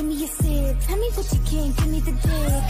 give me a sip. Tell me what you can, give me the dick.